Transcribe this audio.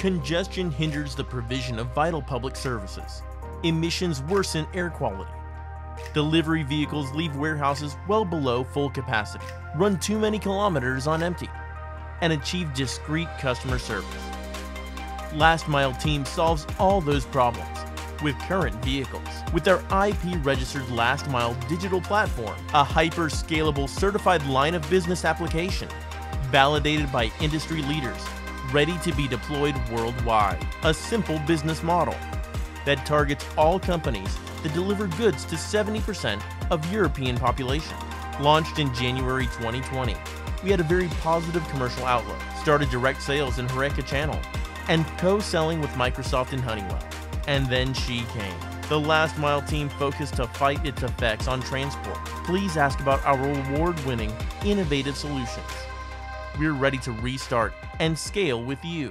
Congestion hinders the provision of vital public services. Emissions worsen air quality. Delivery vehicles leave warehouses well below full capacity, run too many kilometers on empty, and achieve discreet customer service. Last Mile Team solves all those problems with current vehicles. With their IP registered Last Mile digital platform, a hyper scalable certified line of business application, validated by industry leaders, ready to be deployed worldwide. A simple business model that targets all companies that deliver goods to 70% of European population. Launched in January 2020, we had a very positive commercial outlook, started direct sales in Horeca channel, and co-selling with Microsoft and Honeywell. And then she came. The Last Mile team focused to fight its effects on transport. Please ask about our award-winning innovative solutions. We're ready to restart and scale with you.